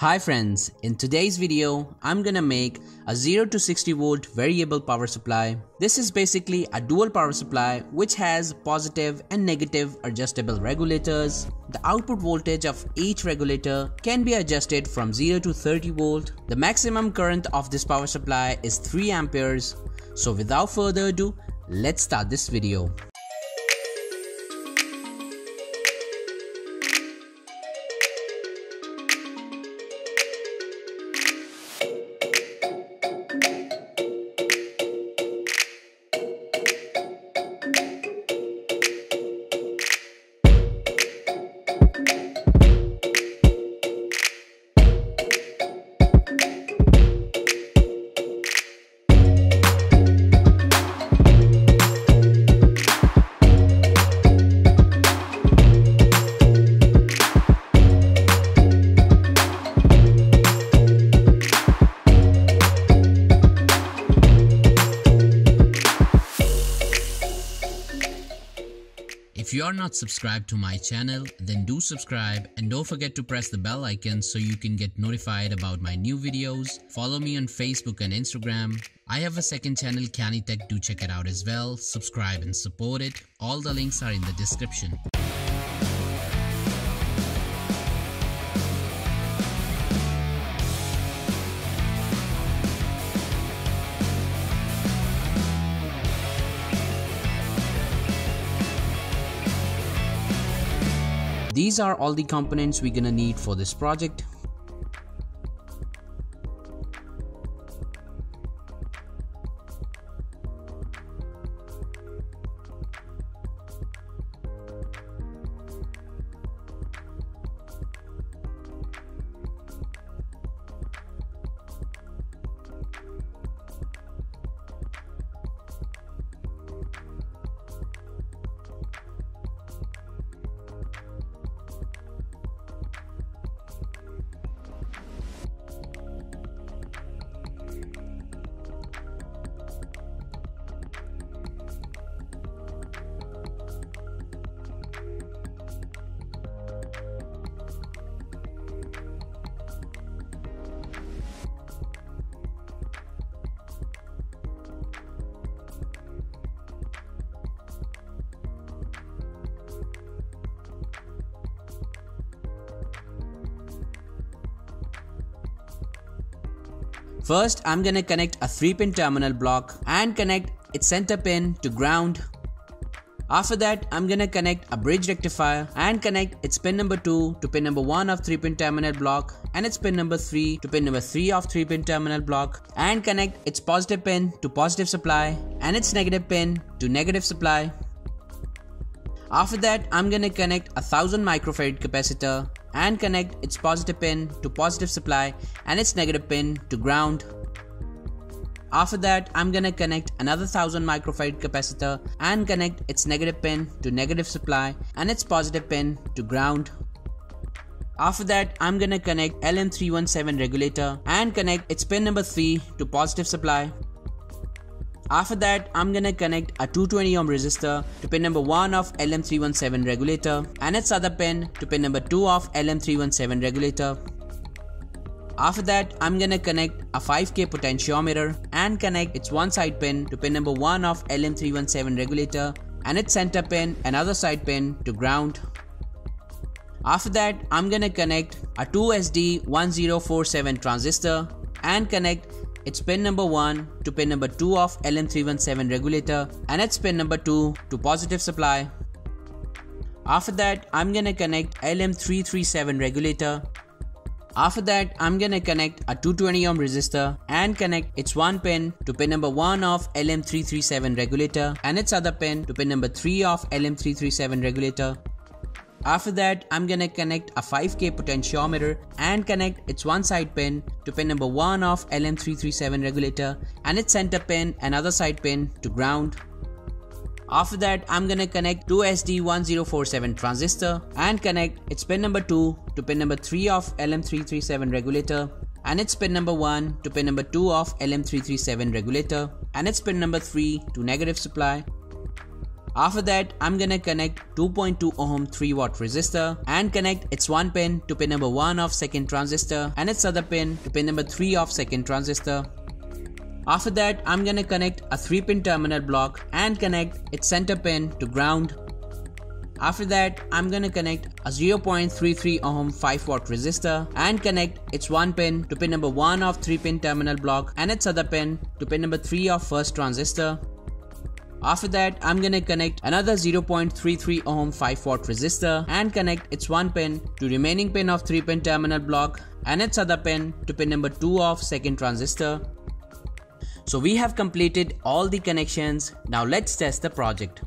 Hi friends, in today's video, I'm gonna make a 0 to 60 volt variable power supply. This is basically a dual power supply which has positive and negative adjustable regulators. The output voltage of each regulator can be adjusted from 0 to 30 volt. The maximum current of this power supply is 3 amperes. So without further ado, let's start this video. If you are not subscribed to my channel, then do subscribe and don't forget to press the bell icon so you can get notified about my new videos. Follow me on Facebook and Instagram. I have a second channel Canitech, do check it out as well. Subscribe and support it. All the links are in the description. These are all the components we're gonna need for this project. First, I'm gonna connect a 3 pin terminal block and connect its center pin to ground. After that, I'm gonna connect a bridge rectifier and connect its pin number 2 to pin number 1 of 3 pin terminal block and its pin number 3 to pin number 3 of 3 pin terminal block and connect its positive pin to positive supply and its negative pin to negative supply. After that, I'm gonna connect a 1000 microfarad capacitor and connect its positive pin to positive supply and its negative pin to ground. After that, I'm gonna connect another 1000 microfarad capacitor and connect its negative pin to negative supply and its positive pin to ground. After that, I'm gonna connect LM317 regulator and connect its pin number 3 to positive supply after that, I'm gonna connect a 220 ohm resistor to pin number 1 of LM317 regulator and its other pin to pin number 2 of LM317 regulator. After that, I'm gonna connect a 5k potentiometer and connect its one side pin to pin number 1 of LM317 regulator and its center pin and other side pin to ground. After that, I'm gonna connect a 2SD1047 transistor and connect its pin number 1 to pin number 2 of LM317 regulator and its pin number 2 to positive supply. After that, I'm gonna connect LM337 regulator. After that, I'm gonna connect a 220 ohm resistor and connect its one pin to pin number 1 of LM337 regulator and its other pin to pin number 3 of LM337 regulator. After that, I'm gonna connect a 5k potentiometer and connect its one side pin to pin number 1 of LM337 regulator and its center pin and other side pin to ground. After that, I'm gonna connect 2SD1047 transistor and connect its pin number 2 to pin number 3 of LM337 regulator and its pin number 1 to pin number 2 of LM337 regulator and its pin number 3 to negative supply After that, I'm gonna connect 2.2 ohm 3 watt resistor and connect its one pin to pin number 1 of second transistor and its other pin to pin number 3 of second transistor. After that, I'm gonna connect a 3 pin terminal block and connect its center pin to ground. After that, I'm gonna connect a 0.33 ohm 5 watt resistor and connect its one pin to pin number 1 of 3 pin terminal block and its other pin to pin number 3 of first transistor. After that, I'm gonna connect another 0.33 ohm 5 watt resistor and connect its one pin to remaining pin of 3 pin terminal block and its other pin to pin number 2 of second transistor. So we have completed all the connections. Now let's test the project.